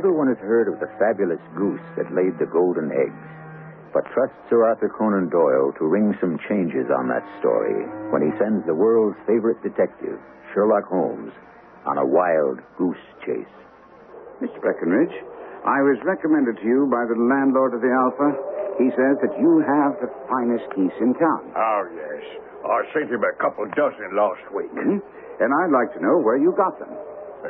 Everyone has heard of the fabulous goose that laid the golden eggs, but trust Sir Arthur Conan Doyle to ring some changes on that story when he sends the world's favorite detective, Sherlock Holmes, on a wild goose chase. Mr. Breckinridge, I was recommended to you by the landlord of the Alpha. He says that you have the finest geese in town. Oh, yes. I sent him a couple dozen last week. Hmm? And I'd like to know where you got them.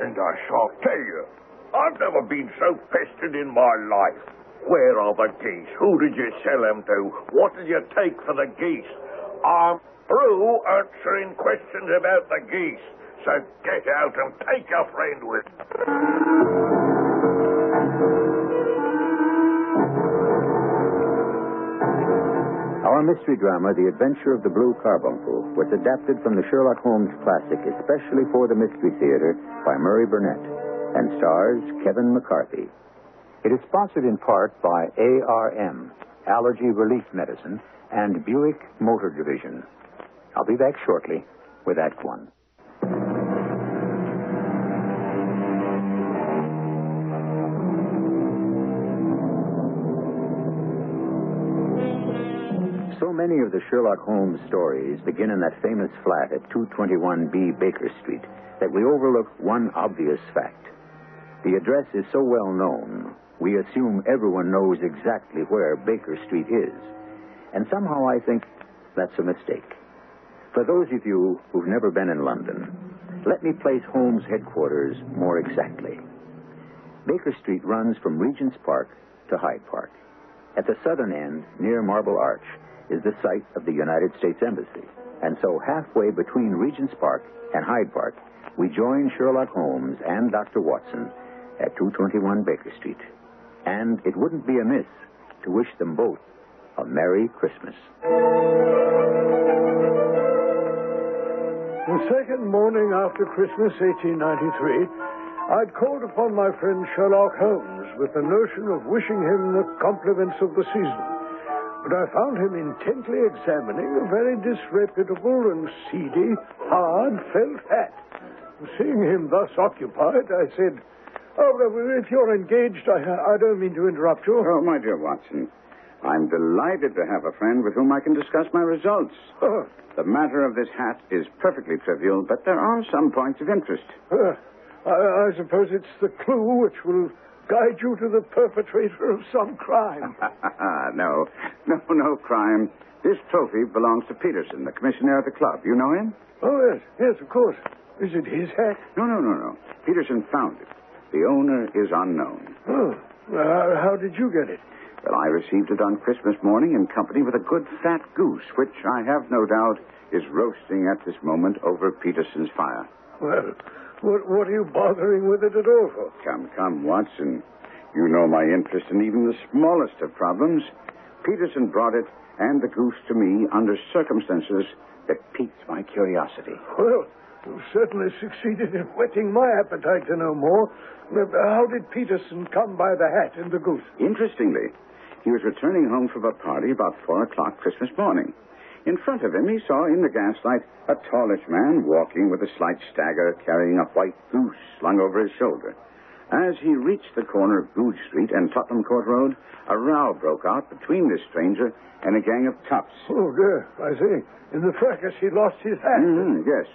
And I shall tell you, I've never been so pestered in my life. Where are the geese? Who did you sell them to? What did you take for the geese? I'm through answering questions about the geese. So get out and take your friend with you. Our mystery drama, The Adventure of the Blue Carbuncle, was adapted from the Sherlock Holmes classic especially for the Mystery Theater by Murray Burnett and stars Kevin McCarthy. It is sponsored in part by ARM, Allergy Relief Medicine, and Buick Motor Division. I'll be back shortly with Act One. So many of the Sherlock Holmes stories begin in that famous flat at 221B Baker Street that we overlook one obvious fact. The address is so well known, we assume everyone knows exactly where Baker Street is. And somehow I think that's a mistake. For those of you who've never been in London, let me place Holmes' headquarters more exactly. Baker Street runs from Regent's Park to Hyde Park. At the southern end, near Marble Arch, is the site of the United States Embassy. And so, halfway between Regent's Park and Hyde Park, we join Sherlock Holmes and Dr. Watson at 221 Baker Street. And it wouldn't be amiss to wish them both a Merry Christmas. The second morning after Christmas, 1893, I'd called upon my friend Sherlock Holmes with the notion of wishing him the compliments of the season. But I found him intently examining a very disreputable and seedy, hard felt hat. Seeing him thus occupied, I said, Oh, if you're engaged, I, I don't mean to interrupt you. Oh, my dear Watson, I'm delighted to have a friend with whom I can discuss my results. Oh, The matter of this hat is perfectly trivial, but there are some points of interest. uh, I, I suppose it's the clue which will guide you to the perpetrator of some crime. no, no, no crime. This trophy belongs to Peterson, the commissioner of the club. You know him? Oh, yes, yes, of course. Is it his hat? No, no, no, no. Peterson found it. The owner is unknown. Oh, uh, how did you get it? Well, I received it on Christmas morning in company with a good fat goose, which I have no doubt is roasting at this moment over Peterson's fire. Well, what, what are you bothering with it at all for? Come, come, Watson. You know my interest in even the smallest of problems. Peterson brought it and the goose to me under circumstances that piqued my curiosity. Well, you certainly succeeded in whetting my appetite to know more. How did Peterson come by the hat and the goose? Interestingly, he was returning home from a party about four o'clock Christmas morning. In front of him, he saw in the gaslight a tallish man walking with a slight stagger, carrying a white goose slung over his shoulder. As he reached the corner of Goodge Street and Tottenham Court Road, a row broke out between this stranger and a gang of toughs. Oh, dear, I see. In the fracas, he lost his hat. Mhm, yes.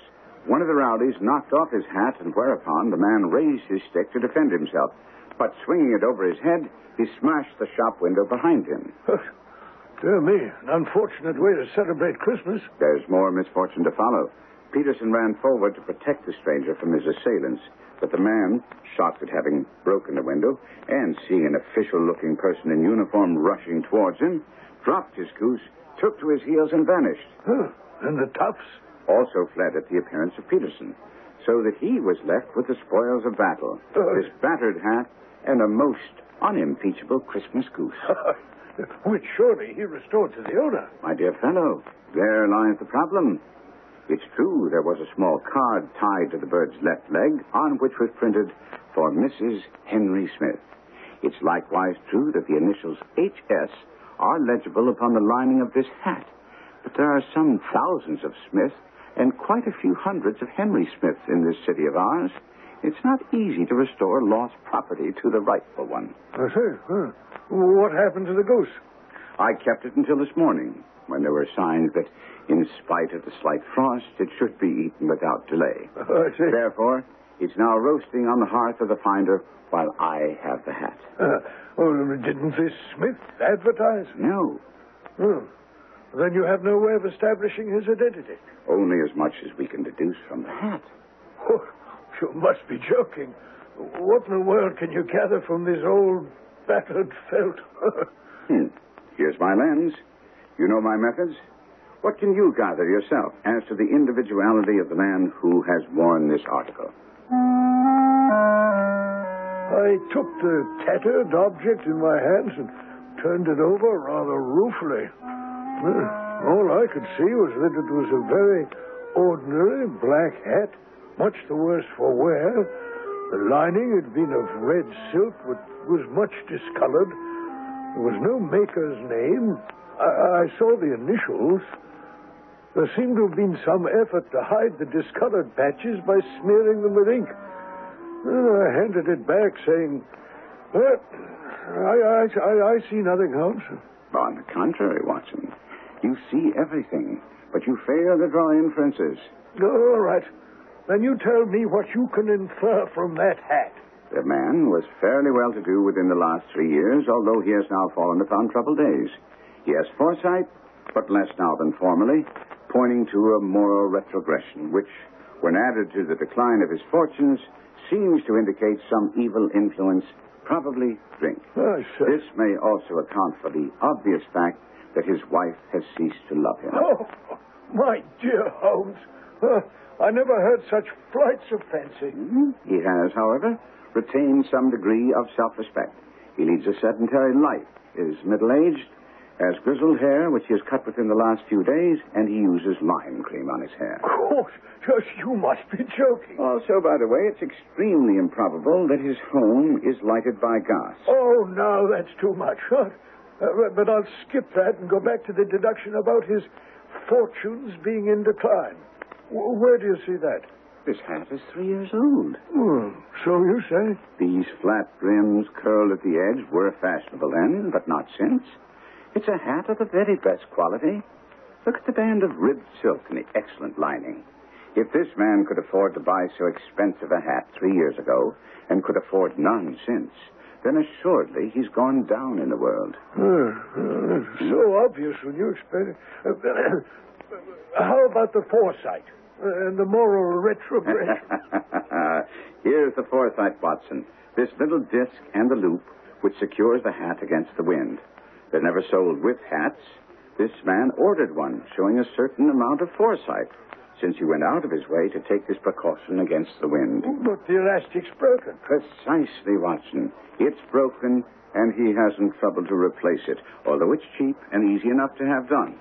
One of the rowdies knocked off his hat, and whereupon the man raised his stick to defend himself. But swinging it over his head, he smashed the shop window behind him. Dear me, an unfortunate way to celebrate Christmas. There's more misfortune to follow. Peterson ran forward to protect the stranger from his assailants, but the man, shocked at having broken the window and seeing an official looking person in uniform rushing towards him, dropped his goose, took to his heels, and vanished. Huh. And the toughs? Also fled at the appearance of Peterson, so that he was left with the spoils of battle Oh. this battered hat and a most unimpeachable Christmas goose. Which surely he restored to the owner. My dear fellow, there lies the problem. It's true there was a small card tied to the bird's left leg on which was printed, For Mrs. Henry Smith. It's likewise true that the initials HS are legible upon the lining of this hat. But there are some thousands of Smiths and quite a few hundreds of Henry Smiths in this city of ours. It's not easy to restore lost property to the rightful one. I say, huh. what happened to the goose? I kept it until this morning, when there were signs that, in spite of the slight frost, it should be eaten without delay. I see. Therefore, it's now roasting on the hearth of the finder while I have the hat. Uh, oh, didn't this Smith advertise? No, Oh. Then you have no way of establishing his identity. only as much as we can deduce from the hat. Oh, you must be joking. What in the world can you gather from this old battered felt? Hmm. Here's my lens. You know my methods. What can you gather yourself as to the individuality of the man who has worn this article? I took the tattered object in my hands and turned it over rather ruefully. All I could see was that it was a very ordinary black hat, much the worse for wear. The lining had been of red silk, but was much discolored. There was no maker's name. I, I saw the initials. There seemed to have been some effort to hide the discolored patches by smearing them with ink. Well, I handed it back, saying, well, I, I, I, I see nothing else. On the contrary, Watson, you see everything, but you fail to draw inferences. All right. Then you tell me what you can infer from that hat. The man was fairly well to do within the last three years, although he has now fallen upon troubled days. He has foresight, but less now than formerly, pointing to a moral retrogression, which, when added to the decline of his fortunes, seems to indicate some evil influence, probably drink. I say. This may also account for the obvious fact that his wife has ceased to love him. Oh, my dear Holmes. Uh, I never heard such flights of fancy. He has, however, retained some degree of self-respect. He leads a sedentary life, is middle-aged, has grizzled hair, which he has cut within the last few days, and he uses lime cream on his hair. Of course. Yes, you must be joking. Also, by the way, it's extremely improbable that his home is lighted by gas. Oh, no, that's too much. Uh, but I'll skip that and go back to the deduction about his fortunes being in decline. W- where do you see that? This hat is three years old. Hmm, so you say? These flat brims curled at the edge were fashionable then, but not since. It's a hat of the very best quality. Look at the band of ribbed silk and the excellent lining. If this man could afford to buy so expensive a hat three years ago and could afford none since, then assuredly he's gone down in the world. Uh, uh, so obvious when you explain it. Uh, how about the foresight and the moral retrogression? Here's the foresight, Watson. This little disc and the loop which secures the hat against the wind. They're never sold with hats. This man ordered one, showing a certain amount of foresight, since he went out of his way to take this precaution against the wind. but the elastic's broken. Precisely, Watson. It's broken, and he hasn't troubled to replace it, although it's cheap and easy enough to have done.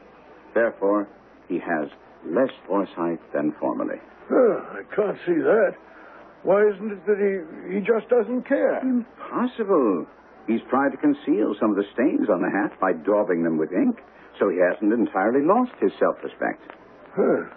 Therefore, he has less foresight than formerly. Oh, I can't see that. Why isn't it that he, he just doesn't care? Impossible. He's tried to conceal some of the stains on the hat by daubing them with ink, so he hasn't entirely lost his self-respect. Huh.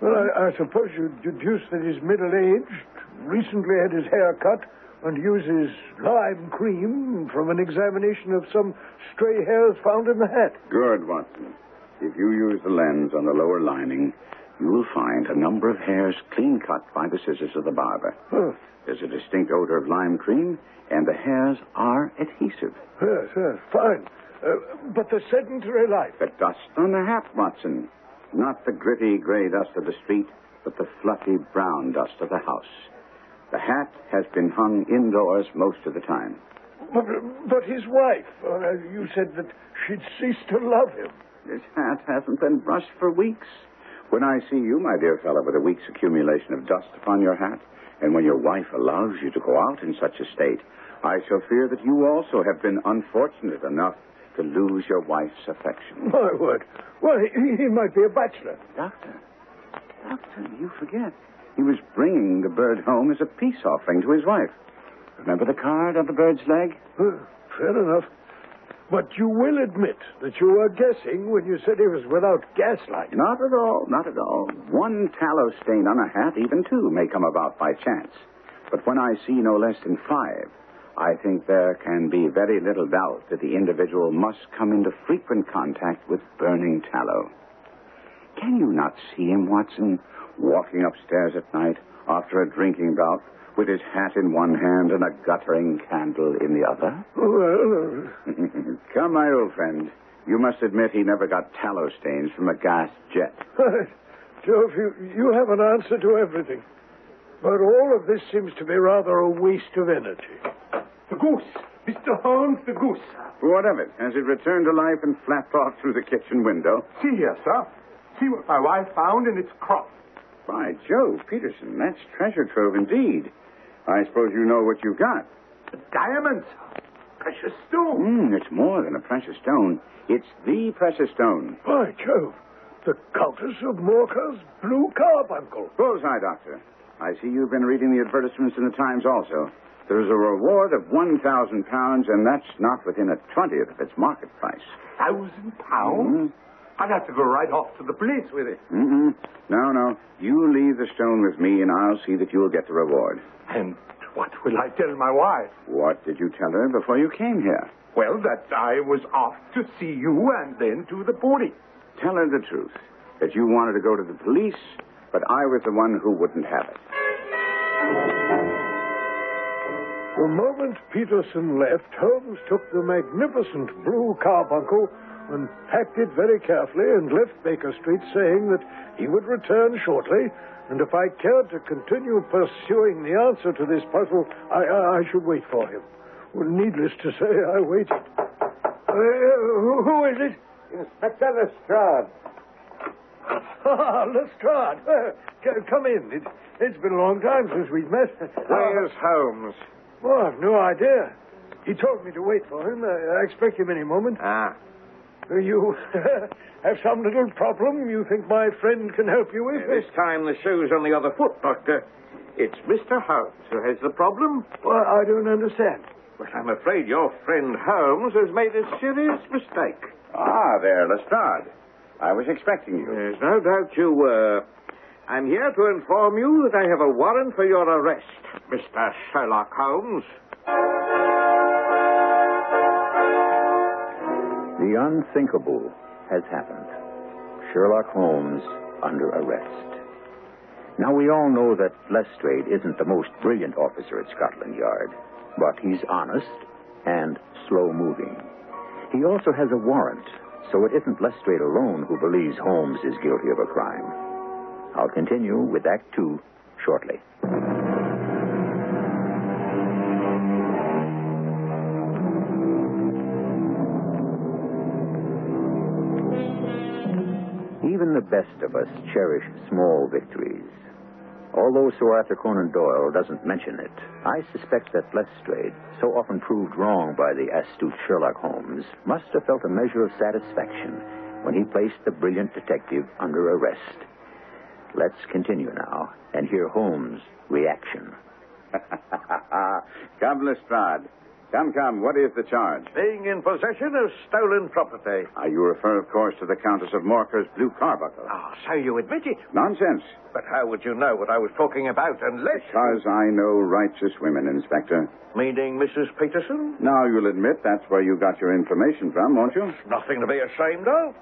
Well, I, I suppose you deduce that he's middle-aged, recently had his hair cut, and uses lime cream from an examination of some stray hairs found in the hat. Good, Watson. If you use the lens on the lower lining, you will find a number of hairs clean cut by the scissors of the barber. Huh. There's a distinct odor of lime cream, and the hairs are adhesive. Yes, yes, fine. Uh, but the sedentary life. The dust on the hat, Watson. Not the gritty gray dust of the street, but the fluffy brown dust of the house. The hat has been hung indoors most of the time. But, but his wife, uh, you said that she'd ceased to love him. This hat hasn't been brushed for weeks. When I see you, my dear fellow, with a week's accumulation of dust upon your hat, and when your wife allows you to go out in such a state, I shall fear that you also have been unfortunate enough to lose your wife's affection. My word. Well, he, he might be a bachelor. Doctor, Doctor, you forget. He was bringing the bird home as a peace offering to his wife. Remember the card on the bird's leg? Uh, fair enough. But you will admit that you were guessing when you said he was without gaslight. Not at all, not at all. One tallow stain on a hat, even two, may come about by chance. But when I see no less than five, I think there can be very little doubt that the individual must come into frequent contact with burning tallow. Can you not see him, Watson, walking upstairs at night after a drinking bout with his hat in one hand and a guttering candle in the other? Well, uh, Come, my old friend. You must admit he never got tallow stains from a gas jet. Jove, you, you have an answer to everything. But all of this seems to be rather a waste of energy. The goose. Mr. Holmes, the goose. What of it? Has it returned to life and flapped off through the kitchen window? See here, sir. See what my wife found in its crop. By Jove, Peterson, that's treasure trove indeed. I suppose you know what you've got. A diamond, sir. Precious stone. Hmm, it's more than a precious stone. It's the precious stone. By Jove, the Countess of Morcar's blue carbuncle. Bullseye, Doctor. I see you've been reading the advertisements in the Times also. There's a reward of one thousand pounds, and that's not within a twentieth of its market price. Thousand pounds? Mm-hmm. I'd have to go right off to the police with it. Mm-mm. No, no. You leave the stone with me, and I'll see that you'll get the reward. And what will I tell my wife? What did you tell her before you came here? Well, that I was off to see you and then to the police. Tell her the truth. That you wanted to go to the police, but I was the one who wouldn't have it. The moment Peterson left, Holmes took the magnificent blue carbuncle and packed it very carefully and left Baker Street saying that he would return shortly, and if I cared to continue pursuing the answer to this puzzle, I, I, I should wait for him. Well, needless to say, I waited. Uh, who, who is it? Inspector Lestrade. Ah, Lestrade. Uh, c- come in. It, it's been a long time since we've met. Where's Holmes? Oh, I've no idea. He told me to wait for him. I, I expect him any moment. Ah. Uh, You have some little problem you think my friend can help you with? This time the shoe's on the other foot, Doctor. It's Mr. Holmes who has the problem. Well, I don't understand. Well, I'm afraid your friend Holmes has made a serious mistake. Ah, there, Lestrade. I was expecting you. There's no doubt you were. I'm here to inform you that I have a warrant for your arrest, Mr. Sherlock Holmes. The unthinkable has happened. Sherlock Holmes under arrest. Now, we all know that Lestrade isn't the most brilliant officer at Scotland Yard, but he's honest and slow moving. He also has a warrant, so it isn't Lestrade alone who believes Holmes is guilty of a crime. I'll continue with Act Two shortly. Even the best of us cherish small victories. Although Sir Arthur Conan Doyle doesn't mention it, I suspect that Lestrade, so often proved wrong by the astute Sherlock Holmes, must have felt a measure of satisfaction when he placed the brilliant detective under arrest. Let's continue now and hear Holmes' reaction. come, Lestrade. Come, come. What is the charge? Being in possession of stolen property. Ah, you refer, of course, to the Countess of Morcar's blue carbuncle. Oh, so you admit it. Nonsense. But how would you know what I was talking about unless. Because I know righteous women, Inspector. Meaning Mrs. Peterson? Now you'll admit that's where you got your information from, won't you? Nothing to be ashamed of.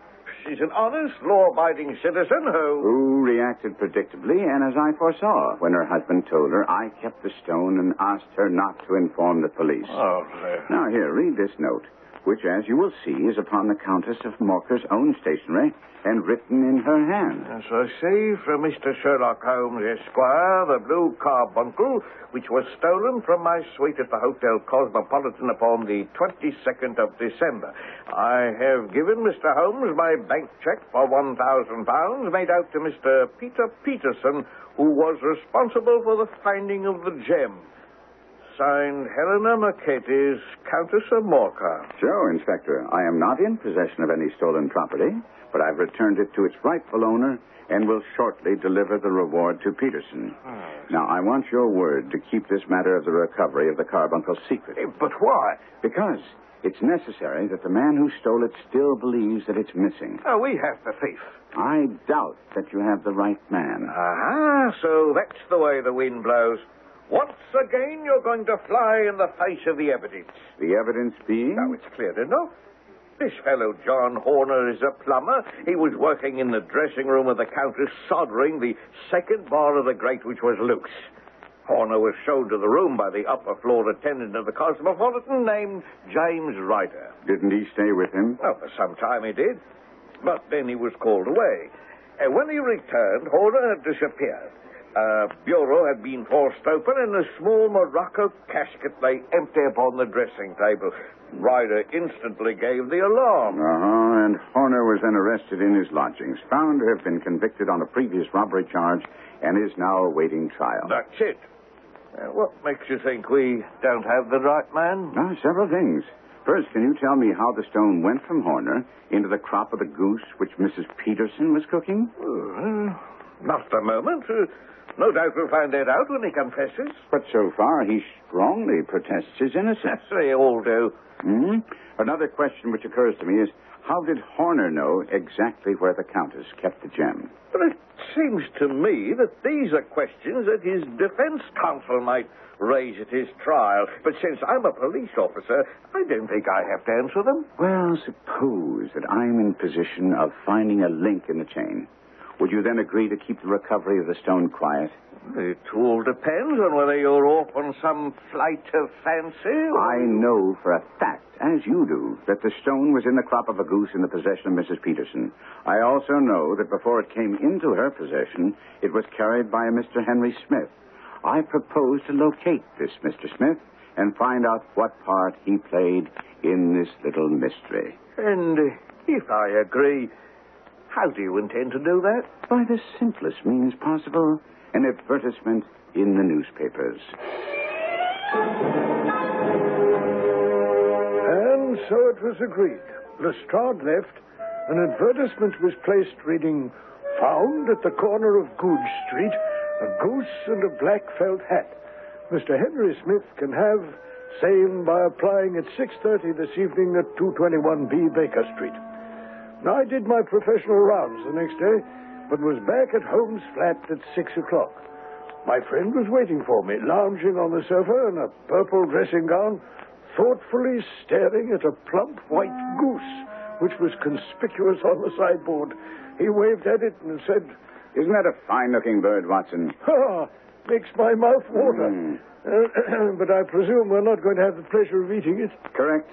She's an honest, law abiding citizen who. Who reacted predictably, and as I foresaw, when her husband told her I kept the stone and asked her not to inform the police. Oh, Now, here, read this note, which, as you will see, is upon the Countess of Morcar's own stationery and written in her hand. As I see from Mr. Sherlock Holmes, Esquire, the blue carbuncle, which was stolen from my suite at the Hotel Cosmopolitan upon the 22nd of December. I have given Mr. Holmes my bank check for £1,000 made out to Mr. Peter Peterson, who was responsible for the finding of the gem. Signed Helena Mercedes, Countess of Morcar. So, Inspector, I am not in possession of any stolen property, but I've returned it to its rightful owner and will shortly deliver the reward to Peterson. Now, I want your word to keep this matter of the recovery of the carbuncle secret. Eh, But why? Because it's necessary that the man who stole it still believes that it's missing. Oh, we have the thief. I doubt that you have the right man. Aha, so that's the way the wind blows. Once again, you're going to fly in the face of the evidence. The evidence being? Now, it's clear enough. This fellow, John Horner, is a plumber. He was working in the dressing room of the Countess, soldering the second bar of the grate, which was loose. Horner was shown to the room by the upper floor attendant of the Cosmopolitan named James Ryder. Didn't he stay with him? Well, for some time he did. But then he was called away. And when he returned, Horner had disappeared. A bureau had been forced open, and a small Morocco casket lay empty upon the dressing table. Ryder instantly gave the alarm. Uh-huh, and Horner was then arrested in his lodgings, found to have been convicted on a previous robbery charge, and is now awaiting trial. That's it. Uh, what makes you think we don't have the right man? Ah, several things. First, can you tell me how the stone went from Horner into the crop of the goose which Mrs. Peterson was cooking? Uh, not a moment. Uh, no doubt we'll find that out when he confesses. But so far, he strongly protests his innocence. They all do. Hmm? Another question which occurs to me is how did Horner know exactly where the Countess kept the gem? But it seems to me that these are questions that his defense counsel might raise at his trial. But since I'm a police officer, I don't think I have to answer them. Well, suppose that I'm in position of finding a link in the chain. Would you then agree to keep the recovery of the stone quiet? It all depends on whether you're off on some flight of fancy. or- I know for a fact, as you do, that the stone was in the crop of a goose in the possession of Mrs. Peterson. I also know that before it came into her possession, it was carried by a Mr. Henry Smith. I propose to locate this Mr. Smith and find out what part he played in this little mystery. And if I agree, how do you intend to do that? By the simplest means possible an advertisement in the newspapers. And so it was agreed. Lestrade left. An advertisement was placed reading, Found at the corner of Goodge Street, a goose and a black felt hat. Mr. Henry Smith can have same by applying at 6.30 this evening at 221B Baker Street. Now, I did my professional rounds the next day, but was back at Holmes' flat at 6 o'clock. My friend was waiting for me, lounging on the sofa in a purple dressing gown, thoughtfully staring at a plump white goose, which was conspicuous on the sideboard. He waved at it and said, Isn't that a fine looking bird, Watson? Ha! Makes my mouth water. Hmm. Uh, but I presume we're not going to have the pleasure of eating it. Correct.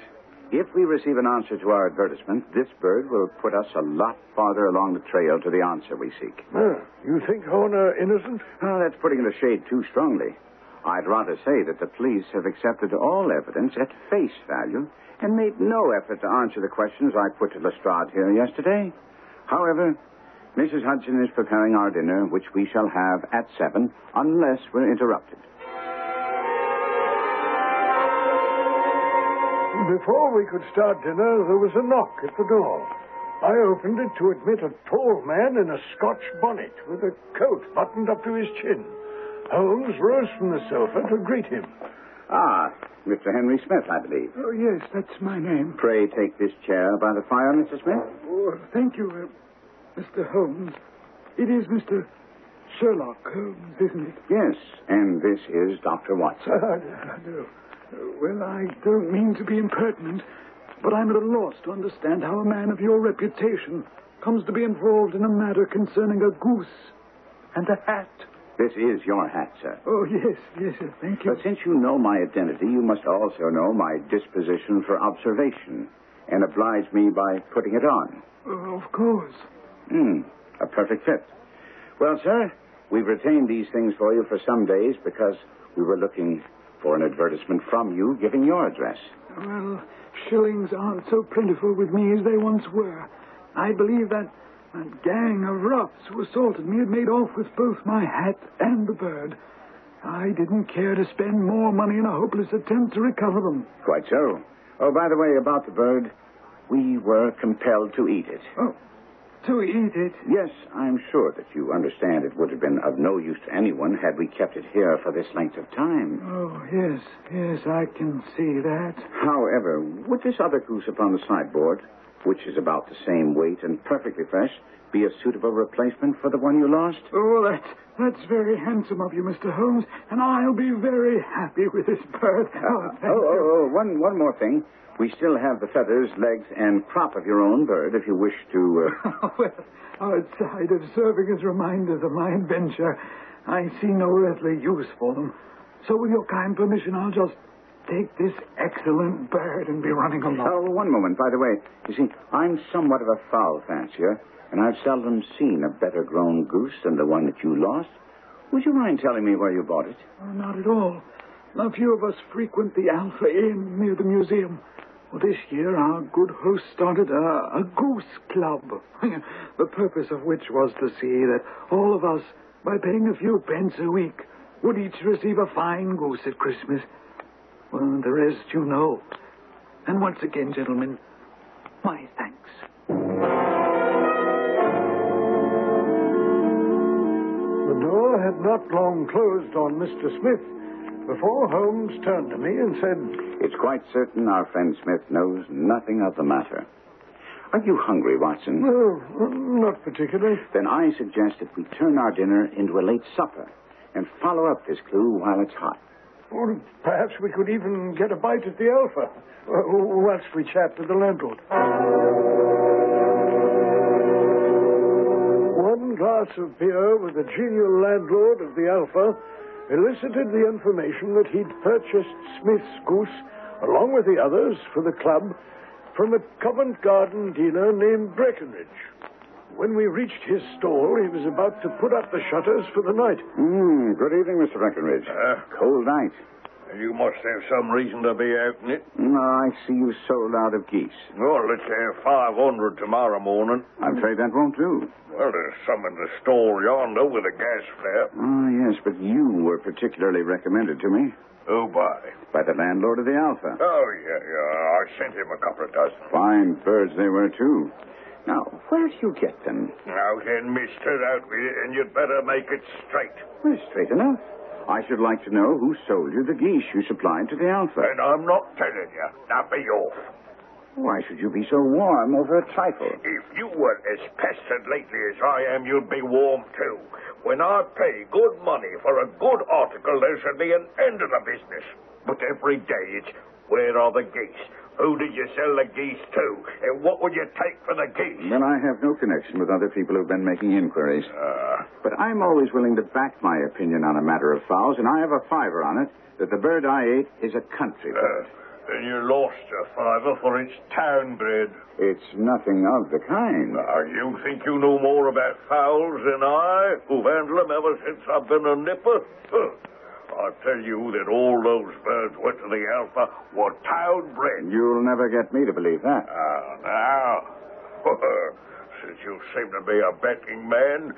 If we receive an answer to our advertisement, this bird will put us a lot farther along the trail to the answer we seek. Ah, you think Horner innocent? Oh, that's putting it a shade too strongly. I'd rather say that the police have accepted all evidence at face value and made no effort to answer the questions I put to Lestrade here yesterday. However, Mrs. Hudson is preparing our dinner, which we shall have at seven, unless we're interrupted. Before we could start dinner, there was a knock at the door. I opened it to admit a tall man in a Scotch bonnet with a coat buttoned up to his chin. Holmes rose from the sofa to greet him. Ah, Mr. Henry Smith, I believe. Oh, yes, that's my name. Pray take this chair by the fire, Mr. Smith. Oh, thank you, uh, Mr. Holmes. It is Mr. Sherlock Holmes, isn't it? Yes, and this is Dr. Watson. I do. Uh, Well, I don't mean to be impertinent, but I'm at a loss to understand how a man of your reputation comes to be involved in a matter concerning a goose and a hat. This is your hat, sir. Oh, yes, yes, sir. Thank you. But since you know my identity, you must also know my disposition for observation and oblige me by putting it on. Oh, of course. Hmm, a perfect fit. Well, sir, we've retained these things for you for some days because we were looking for an advertisement from you giving your address. Well, shillings aren't so plentiful with me as they once were. I believe that that gang of roughs who assaulted me had made off with both my hat and the bird. I didn't care to spend more money in a hopeless attempt to recover them. Quite so. Oh, by the way, about the bird, we were compelled to eat it. Oh, to eat it? Yes, I'm sure that you understand it would have been of no use to anyone had we kept it here for this length of time. Oh, yes, yes, I can see that. However, would this other goose upon the sideboard, which is about the same weight and perfectly fresh, be a suitable replacement for the one you lost? Oh, that, that's very handsome of you, Mr. Holmes, and I'll be very happy with this bird. Oh, oh, oh, oh, one, one more thing. We still have the feathers, legs, and crop of your own bird if you wish to. Uh... well, outside of serving as reminders of my adventure, I see no earthly use for them. So, with your kind permission, I'll just take this excellent bird and be running along. Oh, one moment, by the way. You see, I'm somewhat of a fowl fancier, and I've seldom seen a better grown goose than the one that you lost. Would you mind telling me where you bought it? Oh, not at all. A few of us frequent the Alpha Inn near the museum. Well, this year, our good host started a, a goose club, the purpose of which was to see that all of us, by paying a few pence a week, would each receive a fine goose at Christmas. Well, the rest you know. And once again, gentlemen, my thanks. The door had not long closed on Mr. Smith before Holmes turned to me and said, It's quite certain our friend Smith knows nothing of the matter. Are you hungry, Watson? No, not particularly. Then I suggest that we turn our dinner into a late supper and follow up this clue while it's hot. Or perhaps we could even get a bite at the Alpha uh, whilst we chat to the landlord. One glass of beer with the genial landlord of the Alpha elicited the information that he'd purchased Smith's goose, along with the others, for the club from a Covent Garden dealer named Breckinridge. When we reached his stall, he was about to put up the shutters for the night. Mm, good evening, Mr. Breckinridge. Uh, Cold night. you must have some reason to be out in it. No, I see you sold out of geese. Well, let's have 500 tomorrow morning. I'm afraid that won't do. Well, there's some in the store yonder with a gas flare. Ah, yes, but you were particularly recommended to me Who by? by the landlord of the Alpha. Oh, yeah, yeah. I sent him a couple of dozen. Fine birds they were, too. Now, where do you get them? Now then, mister, out with it, and you'd better make it straight. Well, straight enough. I should like to know who sold you the geese you supplied to the Alpha. And I'm not telling you. Now be off. Why should you be so warm over a trifle? If you were as pestered lately as I am, you'd be warm too. When I pay good money for a good article, there should be an end of the business. But every day it's, where are the geese? Who did you sell the geese to? And what would you take for the geese? Then I have no connection with other people who've been making inquiries. Uh, But I'm always willing to back my opinion on a matter of fowls, and I have a fiver on it that the bird I ate is a country uh, bird. then you lost a fiver for its town bred. It's nothing of the kind. Now, you think you know more about fowls than I, who've handled them ever since I've been a nipper? I tell you that all those birds went to the Alpha were town bred. You'll never get me to believe that. Ah, now, since you seem to be a betting man,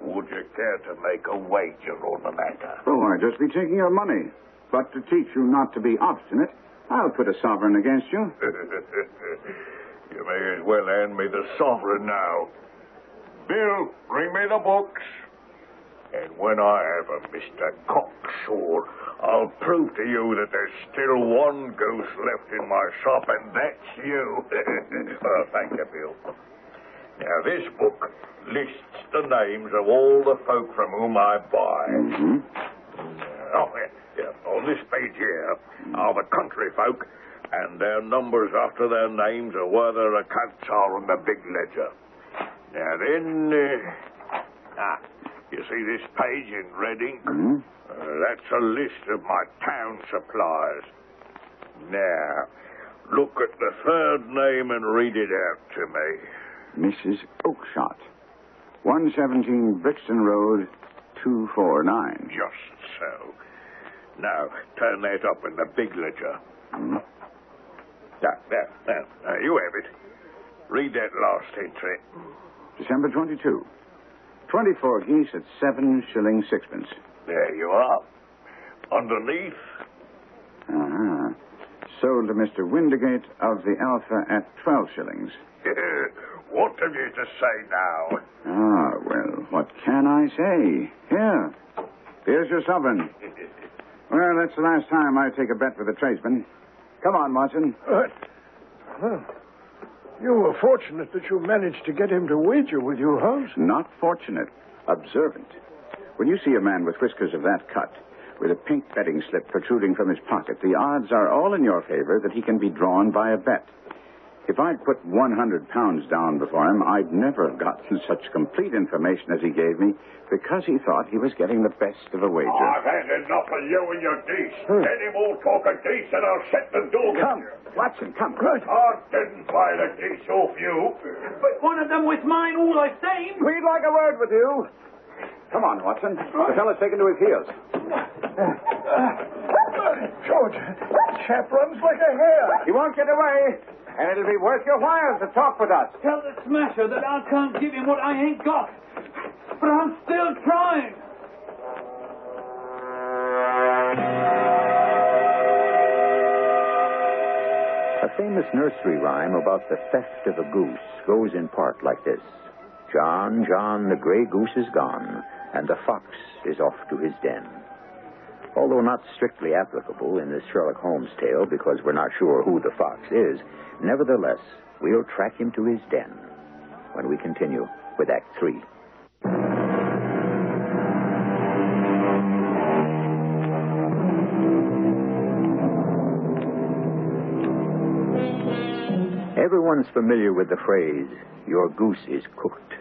would you care to make a wager on the matter? Oh, I'd just be taking your money. But to teach you not to be obstinate, I'll put a sovereign against you. you may as well hand me the sovereign now. Bill, bring me the books. And when I have a Mr. Cocksure, I'll prove to you that there's still one goose left in my shop, and that's you. oh, thank you, Bill. Now, this book lists the names of all the folk from whom I buy. Mm-hmm. Oh, yeah, yeah. On this page here are the country folk, and their numbers after their names are where their accounts are in the big ledger. Now then, uh, ah, you see this page in red ink? Hmm? Uh, that's a list of my town supplies. Now, look at the third name and read it out to me. Mrs. Oakshott. 117 Brixton Road, 249. Just so. Now, turn that up in the big ledger. Hmm? There, there, there. Now, you have it. Read that last entry. December 22. 24 geese at 7 shillings sixpence. There you are. underneath. Uh-huh. Sold to Mr. Windigate of the Alpha at 12 shillings. what have you to say now? Ah, well, what can I say? Here. Here's your sovereign. Well, that's the last time I take a bet with a tradesman. Come on, Watson. Uh, well, you were fortunate that you managed to get him to wager with you, Holmes. Not fortunate. Observant. When you see a man with whiskers of that cut, with a pink betting slip protruding from his pocket, the odds are all in your favor that he can be drawn by a bet. If I'd put 100 pounds down before him, I'd never have gotten such complete information as he gave me because he thought he was getting the best of a wager. I've had enough of you and your geese. Any more talk of geese and I'll set the door Come, you. Watson, come. Right. I didn't buy the geese off you. But one of them was mine all the same. We'd like a word with you. Come on, Watson. The fellow's taken to his heels. George, that chap runs like a hare. He won't get away, and it'll be worth your while to talk with us. Tell the smasher that I can't give him what I ain't got. But I'm still trying. A famous nursery rhyme about the theft of a goose goes in part like this John, John, the gray goose is gone, and the fox is off to his den. Although not strictly applicable in this Sherlock Holmes tale because we're not sure who the fox is, nevertheless, we'll track him to his den when we continue with Act Three. Everyone's familiar with the phrase, your goose is cooked.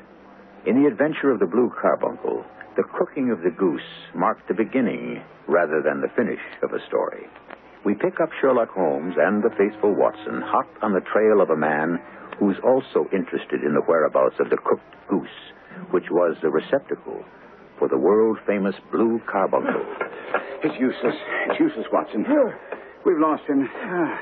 In the adventure of the Blue Carbuncle, the cooking of the goose marked the beginning rather than the finish of a story. We pick up Sherlock Holmes and the faithful Watson hot on the trail of a man who's also interested in the whereabouts of the cooked goose, which was the receptacle for the world famous Blue Carbuncle. It's useless. It's useless, Watson. We've lost him. Ah,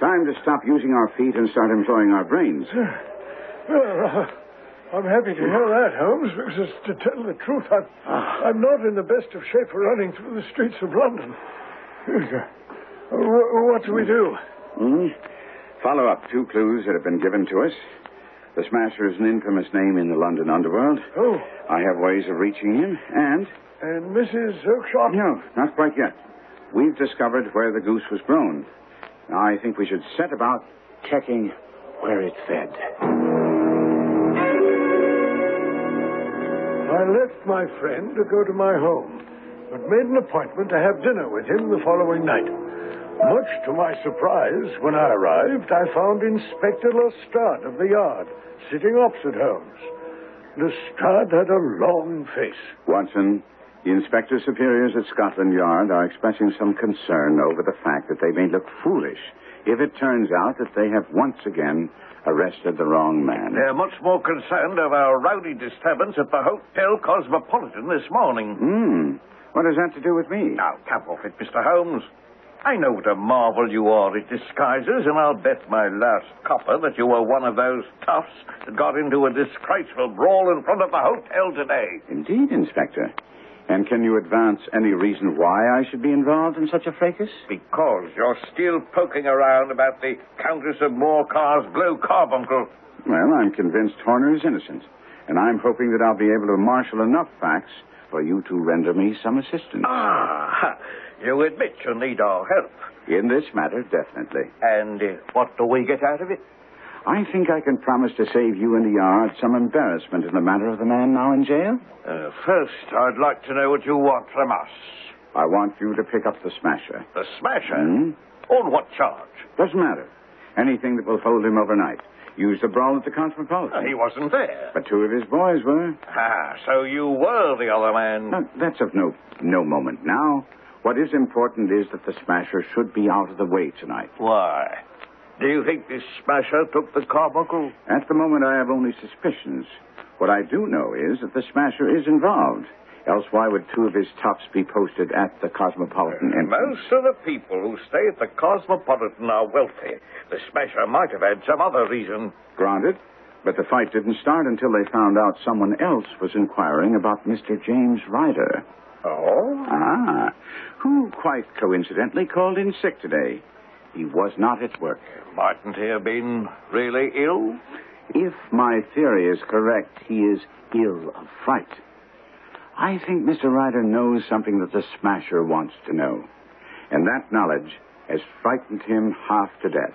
Time to stop using our feet and start employing our brains. I'm happy to hear that, Holmes, because to tell the truth, I'm, I'm not in the best of shape for running through the streets of London. Wh- What do we do? Hmm? Follow up two clues that have been given to us. The Smasher is an infamous name in the London underworld. Oh, I have ways of reaching him, and. and Mrs. Oakshott? No, not quite yet. We've discovered where the goose was grown. Now, I think we should set about checking where it fed. Left my friend to go to my home, but made an appointment to have dinner with him the following night. Much to my surprise, when I arrived, I found Inspector Lestrade of the yard sitting opposite Holmes. Lestrade had a long face. Watson, the inspector superiors at Scotland Yard are expressing some concern over the fact that they may look foolish if it turns out that they have once again arrested the wrong man. They're much more concerned of our rowdy disturbance at the Hotel Cosmopolitan this morning. Hmm. What has that to do with me? Now, cap off it, Mr. Holmes. I know what a marvel you are at disguises, and I'll bet my last copper that you were one of those toughs that got into a disgraceful brawl in front of the hotel today. Indeed, Inspector. And can you advance any reason why I should be involved in such a fracas? Because you're still poking around about the Countess of Morcar's blue carbuncle. Well, I'm convinced Horner is innocent. And I'm hoping that I'll be able to marshal enough facts for you to render me some assistance. Ah, you admit you need our help. In this matter, definitely. And uh, what do we get out of it? I think I can promise to save you and the yard some embarrassment in the matter of the man now in jail. Uh, first, I'd like to know what you want from us. I want you to pick up the smasher. The smasher? Hmm? On what charge? Doesn't matter. Anything that will hold him overnight. Use the brawl at the Cosmopolitan. He wasn't there. But two of his boys were. Ah, so you were the other man. No, that's of no no moment now. What is important is that the smasher should be out of the way tonight. Why? Do you think this smasher took the carbuncle? At the moment, I have only suspicions. What I do know is that the smasher is involved. Else, why would two of his tops be posted at the Cosmopolitan entrance? Most of the people who stay at the Cosmopolitan are wealthy. The smasher might have had some other reason. Granted. But the fight didn't start until they found out someone else was inquiring about Mr. James Ryder. Oh? Ah, who quite coincidentally called in sick today. He was not at work. Mightn't he have been really ill? If my theory is correct, he is ill of fright. I think Mr. Ryder knows something that the smasher wants to know. And that knowledge has frightened him half to death.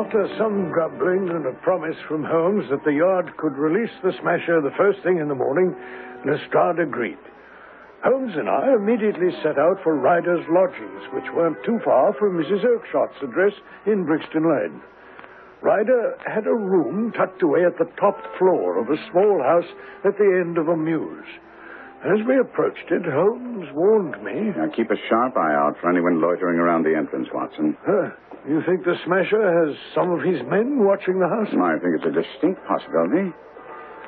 After some grumbling and a promise from Holmes that the yard could release the smasher the first thing in the morning, Lestrade agreed. Holmes and I immediately set out for Ryder's lodgings, which weren't too far from Mrs. Oakshot's address in Brixton Lane. Ryder had a room tucked away at the top floor of a small house at the end of a mews. As we approached it, Holmes warned me. Now keep a sharp eye out for anyone loitering around the entrance, Watson. Huh, you think the smasher has some of his men watching the house? I think it's a distinct possibility.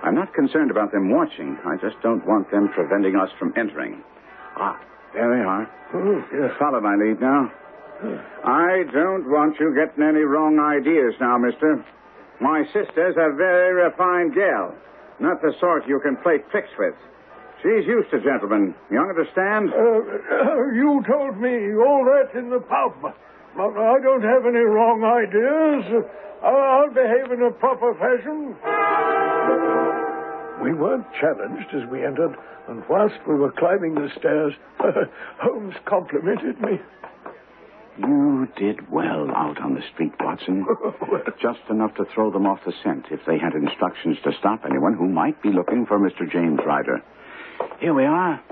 I'm not concerned about them watching. I just don't want them preventing us from entering. Ah, there they are. Oh, yes. Follow my lead now. I don't want you getting any wrong ideas now, mister. My sister's a very refined gal. Not the sort you can play tricks with. She's used to gentlemen. You understand? Uh, uh, you told me all that in the pub. But I don't have any wrong ideas. I'll, I'll behave in a proper fashion. We weren't challenged as we entered, and whilst we were climbing the stairs, Holmes complimented me. You did well out on the street, Watson. Just enough to throw them off the scent if they had instructions to stop anyone who might be looking for Mr. James Ryder. Here we are.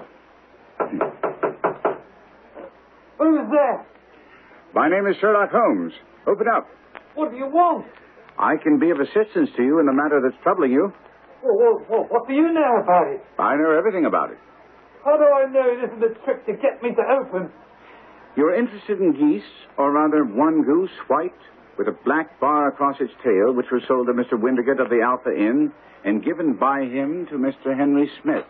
Who's there? My name is Sherlock Holmes. Open up. What do you want? I can be of assistance to you in the matter that's troubling you. Well, well, well, what do you know about it? I know everything about it. How do I know this is a trick to get me to open? You're interested in geese, or rather one goose, white, with a black bar across its tail, which was sold to Mr. Windigate of the Alpha Inn and given by him to Mr. Henry Smith.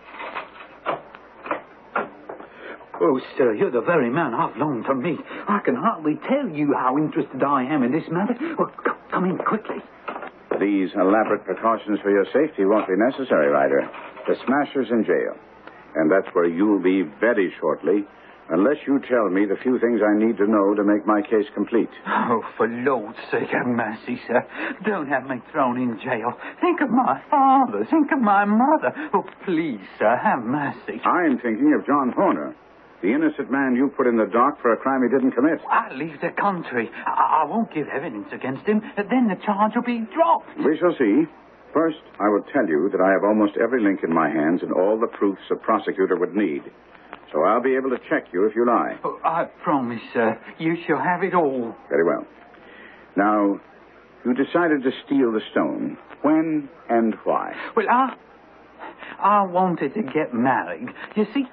Oh, sir, you're the very man I've longed to meet. I can hardly tell you how interested I am in this matter. Well, c- come in quickly. These elaborate precautions for your safety won't be necessary, Ryder. The smasher's in jail. And that's where you'll be very shortly, unless you tell me the few things I need to know to make my case complete. Oh, for Lord's sake, have mercy, sir. Don't have me thrown in jail. Think of my father. Think of my mother. Oh, please, sir, have mercy. I'm thinking of John Horner, the innocent man you put in the dock for a crime he didn't commit. I leave the country. I, I won't give evidence against him. Then the charge will be dropped. We shall see. First, I will tell you that I have almost every link in my hands and all the proofs a prosecutor would need. So I'll be able to check you if you lie. Oh, I promise, sir. You shall have it all. Very well. Now, you decided to steal the stone. When and why? Well, I, I wanted to get married. You see,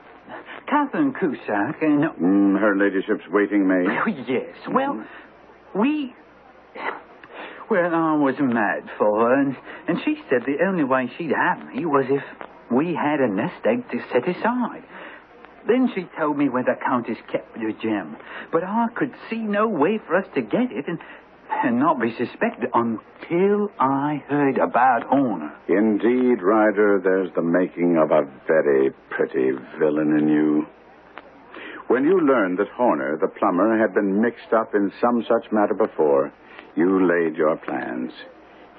Catherine Cusack and Mm, her ladyship's waiting maid. Oh, yes. Well, we. Well, I was mad for her, and, and she said the only way she'd have me was if we had a nest egg to set aside. Then she told me where the Countess kept the gem, but I could see no way for us to get it and, and not be suspected until I heard about Horner. Indeed, Ryder, there's the making of a very pretty villain in you. When you learned that Horner, the plumber, had been mixed up in some such matter before, you laid your plans.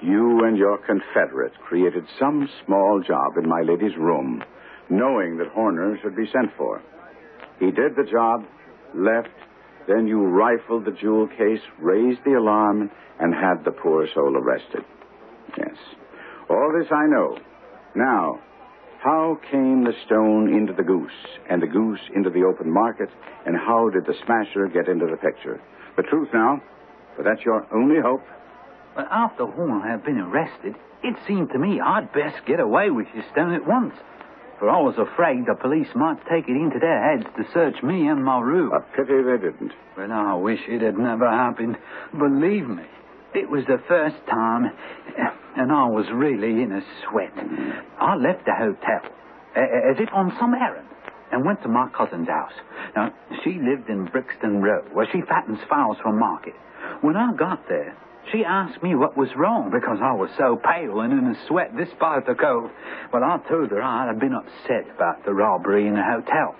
You and your confederate created some small job in my lady's room, knowing that Horner should be sent for. He did the job, left, then you rifled the jewel case, raised the alarm, and had the poor soul arrested. Yes. All this I know. Now, how came the stone into the goose, and the goose into the open market, and how did the smasher get into the picture? The truth now, for that's your only hope. But after Horner had been arrested, it seemed to me I'd best get away with his stone at once. For I was afraid the police might take it into their heads to search me and my room. A pity they didn't. Well, I wish it had never happened. Believe me, it was the first time, and I was really in a sweat. I left the hotel, as if on some errand. and went to my cousin's house. Now, she lived in Brixton Road, where she fattens fowls for market. When I got there, she asked me what was wrong because I was so pale and in a sweat this part of the cold. Well, I told her I had been upset about the robbery in the hotel.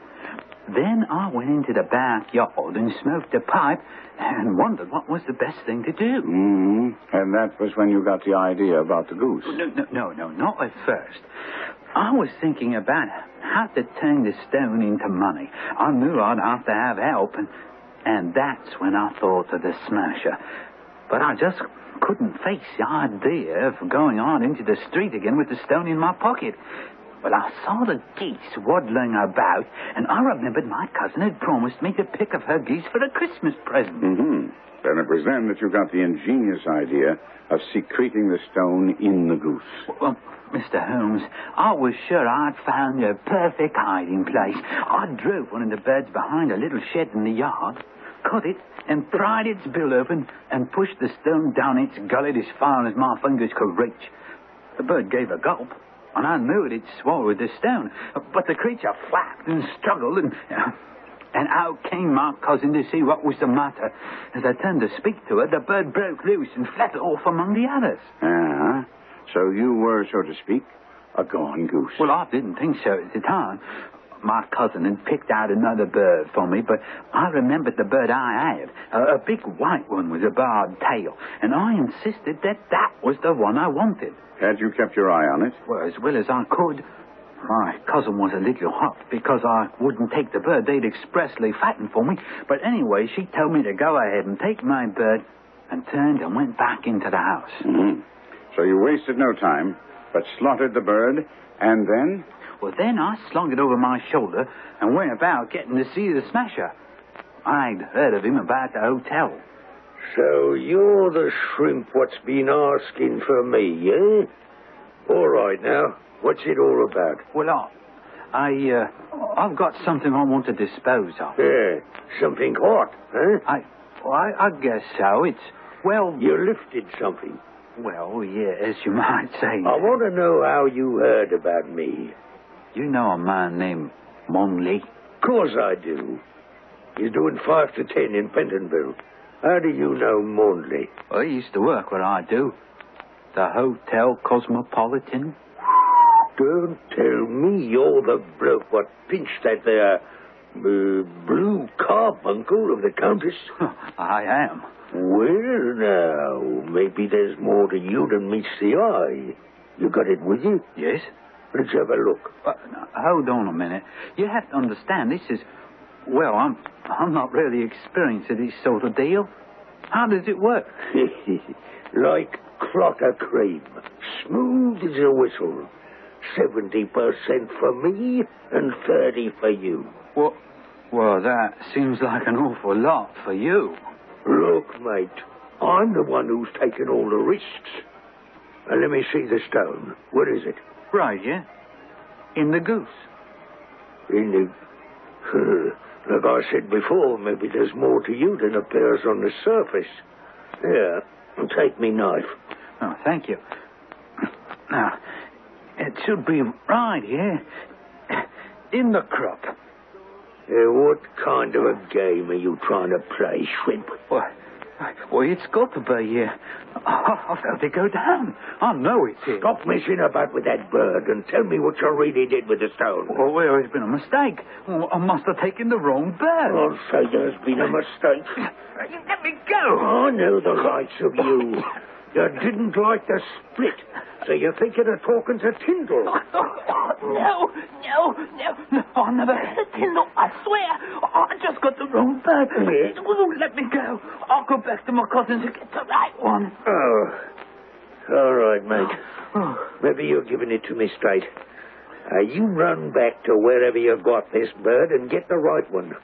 Then I went into the backyard and smoked a pipe and wondered what was the best thing to do. hmm And that was when you got the idea about the goose. No, no, no, no, not at first. I was thinking about how to turn the stone into money. I knew I'd have to have help, and, and that's when I thought of the smasher. But I just couldn't face the idea of going on into the street again with the stone in my pocket. Well, I saw the geese waddling about, and I remembered my cousin had promised me to pick of her geese for a Christmas present. Mm-hmm. Then it was then that you got the ingenious idea of secreting the stone in the goose. Well, Mr. Holmes, I was sure I'd found a perfect hiding place. I drove one of the birds behind a little shed in the yard, cut it, and pried its bill open, and pushed the stone down its gullet as far as my fingers could reach. The bird gave a gulp, and I knew it had swallowed the stone. But the creature flapped and struggled, and, uh, and out came my cousin to see what was the matter. As I turned to speak to her, the bird broke loose and fled off among the others. Ah, so you were, so to speak, a gone goose. Well, I didn't think so at the time. My cousin and picked out another bird for me, but I remembered the bird I had. A, a big white one with a barred tail, and I insisted that that was the one I wanted. Had you kept your eye on it? Well, as well as I could. My cousin was a little hot because I wouldn't take the bird they'd expressly fattened for me. But anyway, she told me to go ahead and take my bird and turned and went back into the house. Mm-hmm. So you wasted no time, but slaughtered the bird, and then? Well, then I slung it over my shoulder and went about getting to see the smasher. I'd heard of him about the hotel. So you're the shrimp what's been asking for me, eh? All right now. What's it all about? Well, I, I, uh, I've got something I want to dispose of. Yeah, something hot, huh? I, well, I, I guess so. It's, well, You lifted something. well, yeah, as you might say. I want to know how you heard about me. You know a man named Monley? Of course I do. He's doing five to ten in Pentonville. How do you know Mondley? Well, he used to work where I do. The Hotel Cosmopolitan. Don't tell me you're the bloke what pinched that there uh, blue carbuncle of the Countess. I am. Well, now, maybe there's more to you than meets the eye. You got it with you? Yes? Let's have a look. Uh, hold on a minute. You have to understand, this is. Well, I'm I'm not really experienced at this sort of deal. How does it work? like clotted cream. Smooth as a whistle. 70% for me and 30 for you. Well, well, that seems like an awful lot for you. Look, mate, I'm the one who's taken all the risks. Now, let me see the stone. What is it? Right, yeah? In the goose. In the... like I said before, maybe there's more to you than appears on the surface. Here, take me knife. Oh, thank you. Now, it should be right here. In the crop. Uh, what kind of a game are you trying to play, Shrimp? Well, well it's got to be here. I, felt it go down. I know it's here. Stop messing about with that bird and tell me what you really did with the stone. Well, well, it's been a mistake. I must have taken the wrong bird. I'll say there's been a mistake. Let me go. I know the likes of you. You didn't like the split, so you're thinking of talking to Tyndall. No, no, no, no. I never hit Tyndall. I swear. I just got the wrong bird. Oh, let me go. I'll go back to my cousin to get the right one. Oh. All right, mate. Maybe you're giving it to me straight. Uh, you run back to wherever you got this bird and get the right one.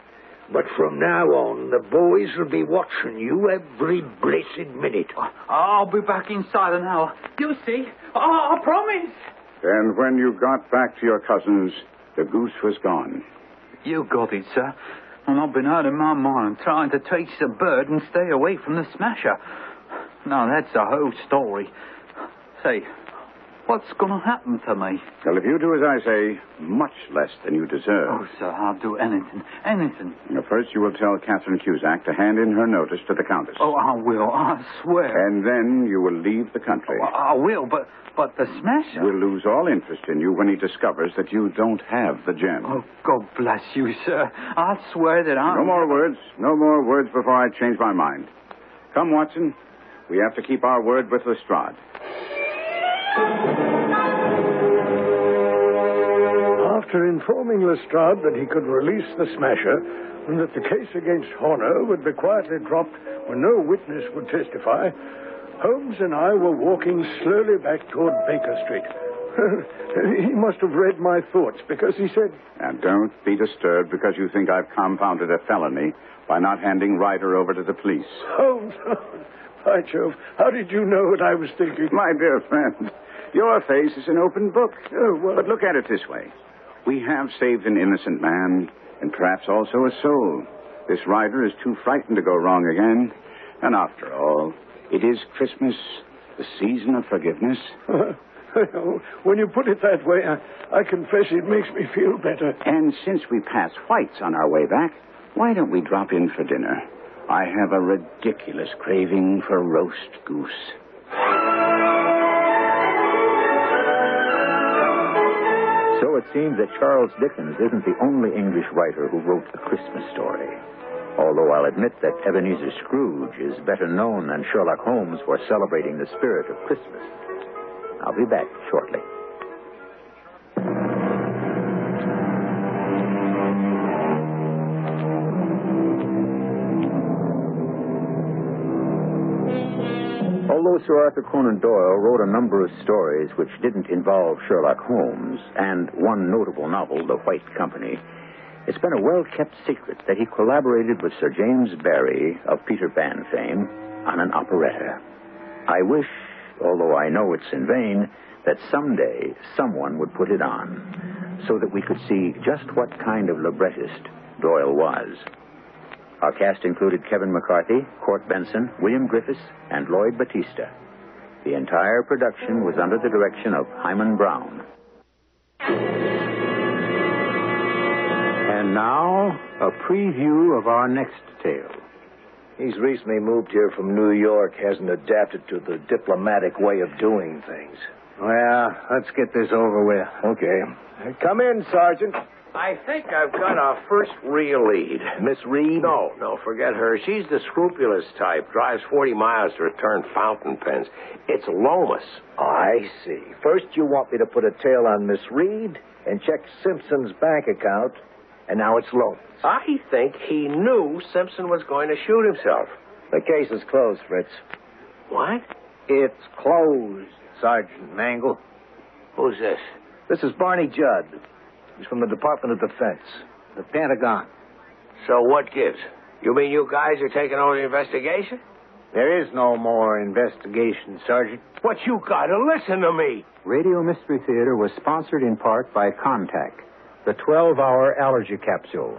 But from now on, the boys will be watching you every blessed minute. I'll be back inside an hour. You see? I, I promise. And when you got back to your cousin's, the goose was gone. You got it, sir. And I've been out of my mind trying to trace the bird and stay away from the smasher. Now, that's the whole story. Say, what's going to happen to me? Well, if you do as I say, much less than you deserve. Oh, sir, I'll do anything, anything. Now, First, you will tell Catherine Cusack to hand in her notice to the Countess. Oh, I will, I swear. And then you will leave the country. Oh, I will, but but the smasher. Will lose all interest in you when he discovers that you don't have the gem. Oh, God bless you, sir. I'll swear that I. No more words. No more words before I change my mind. Come, Watson. We have to keep our word with Lestrade. After informing Lestrade that he could release the smasher and that the case against Horner would be quietly dropped when no witness would testify, Holmes and I were walking slowly back toward Baker Street. he must have read my thoughts because he said, And don't be disturbed because you think I've compounded a felony by not handing Ryder over to the police. Holmes, by Jove, how did you know what I was thinking? My dear friend, your face is an open book. Oh, well, But look at it this way. We have saved an innocent man, and perhaps also a soul. This Ryder is too frightened to go wrong again. And after all, it is Christmas, the season of forgiveness. when you put it that way, I, I confess it makes me feel better. And since we pass White's on our way back, why don't we drop in for dinner? I have a ridiculous craving for roast goose. So it seems that Charles Dickens isn't the only English writer who wrote a Christmas story. Although I'll admit that Ebenezer Scrooge is better known than Sherlock Holmes for celebrating the spirit of Christmas. I'll be back shortly. Although Sir Arthur Conan Doyle wrote a number of stories which didn't involve Sherlock Holmes, and one notable novel, The White Company, it's been a well kept secret that he collaborated with Sir James Barrie of Peter Pan fame on an operetta. I wish, although I know it's in vain, that someday someone would put it on so that we could see just what kind of librettist Doyle was. Our cast included Kevin McCarthy, Court Benson, William Griffis, and Lloyd Battista. The entire production was under the direction of Himan Brown. And now, a preview of our next tale. He's recently moved here from New York, hasn't adapted to the diplomatic way of doing things. Well, let's get this over with. Okay. Come in, Sergeant. I think I've got our first real lead. Miss Reed? No, no, forget her. She's the scrupulous type. Drives 40 miles to return fountain pens. It's Lomas. I see. First, you want me to put a tail on Miss Reed and check Simpson's bank account, and now it's Lomas. I think he knew Simpson was going to shoot himself. The case is closed, Fritz. What? It's closed, Sergeant Mangle. Who's this? This is Barney Judd. He's from the Department of Defense, the Pentagon. So what gives? You mean you guys are taking over the investigation? There is no more investigation, Sergeant. But you gotta listen to me. Radio Mystery Theater was sponsored in part by Contac, the 12 hour allergy capsule.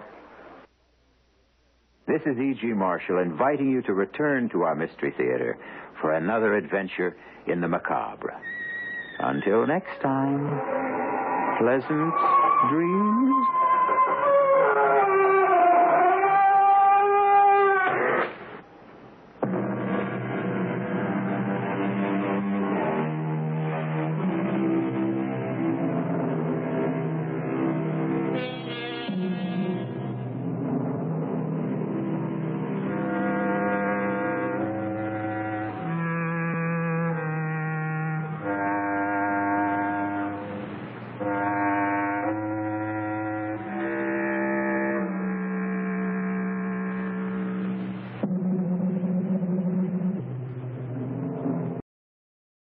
This is E.G. Marshall inviting you to return to our Mystery Theater for another adventure in the macabre. Until next time, pleasant dreams.